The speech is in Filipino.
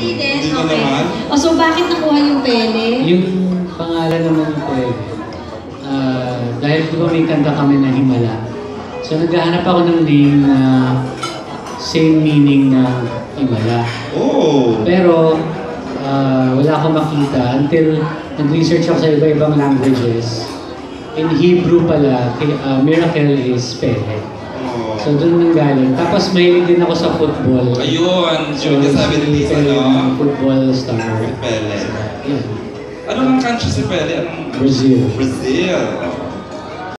Hindi din, Hindi na okay. naman. O so bakit nakuha yung Pele? Yung pangalan naman ko eh, ah, dahil di ba may kanta kami na Himala. So naghahanap ako ng name na same meaning na Himala. Oh. Pero ah, wala akong makita until nag-research ako sa iba-ibang languages. In Hebrew pala, kay- ah, miracle is Pele. Oh. So doon nang galing. Tapos mahilig din ako sa football. Ayun, yung nasabi ni Lisa, no? Football star. Si Pele. Yeah. Ano ang country si Pele? Anong Brazil. Brazil.